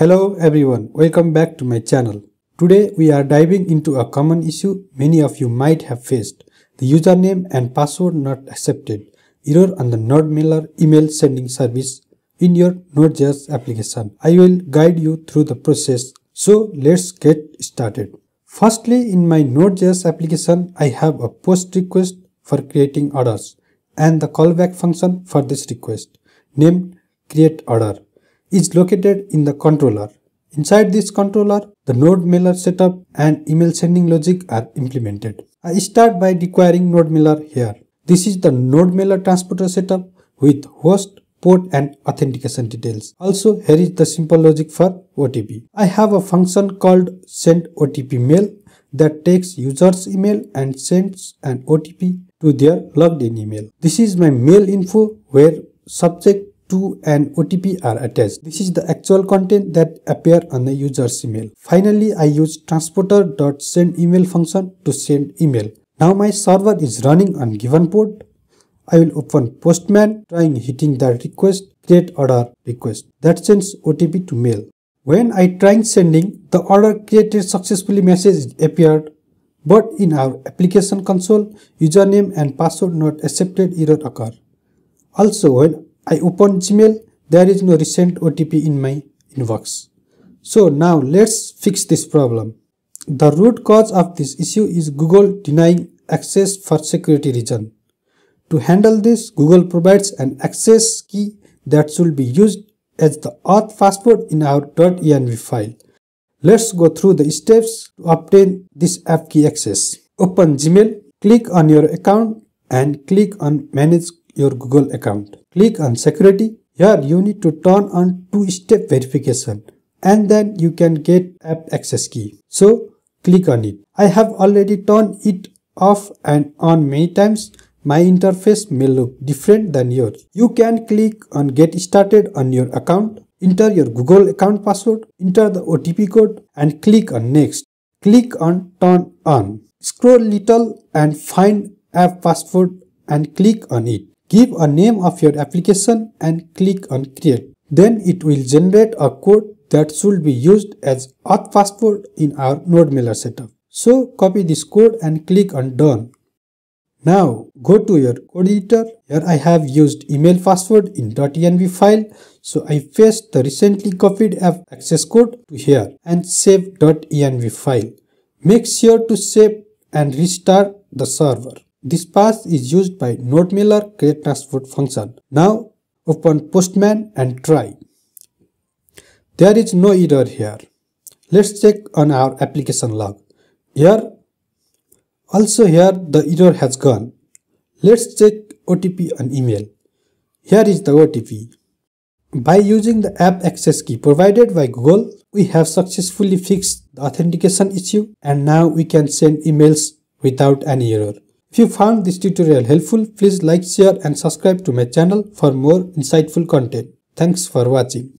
Hello everyone, welcome back to my channel. Today we are diving into a common issue many of you might have faced. The username and password not accepted. Error on the NodeMailer email sending service in your Node.js application. I will guide you through the process. So let's get started. Firstly, in my Node.js application, I have a post request for creating orders and the callback function for this request named create order is located in the controller. Inside this controller, the node NodeMailer setup and email sending logic are implemented. I start by requiring NodeMailer here. This is the node NodeMailer transporter setup with host, port and authentication details. Also, here is the simple logic for OTP. I have a function called send OTP mail that takes user's email and sends an OTP to their logged in email. This is my mail info where subject to an OTP are attached. This is the actual content that appear on the user's email. Finally, I use transporter.sendEmail function to send email. Now my server is running on given port. I will open Postman, trying hitting the request, create order request. That sends OTP to mail. When I tried sending, the order created successfully message appeared, but in our application console, username and password not accepted error occur. Also, when I open Gmail, there is no recent OTP in my inbox. So now let's fix this problem. The root cause of this issue is Google denying access for security reason. To handle this, Google provides an access key that should be used as the auth password in our .env file. Let's go through the steps to obtain this app key access. Open Gmail, click on your account and click on manage your Google account. Click on security. Here you need to turn on two-step verification and then you can get app access key. So click on it. I have already turned it off and on many times. My interface may look different than yours. You can click on get started on your account, enter your Google account password, enter the OTP code and click on next. Click on turn on. Scroll little and find app password and click on it. Give a name of your application and click on create. Then it will generate a code that should be used as auth password in our node NodeMailer setup. So copy this code and click on done. Now go to your code editor. Here I have used email password in .env file. So I paste the recently copied app access code to here and save .env file. Make sure to save and restart the server. This path is used by NodeMailer create transport function. Now open Postman and try. There is no error here. Let's check on our application log. Here, also here the error has gone. Let's check OTP on email. Here is the OTP. By using the app access key provided by Google, we have successfully fixed the authentication issue and now we can send emails without any error. If you found this tutorial helpful, please like, share and subscribe to my channel for more insightful content. Thanks for watching.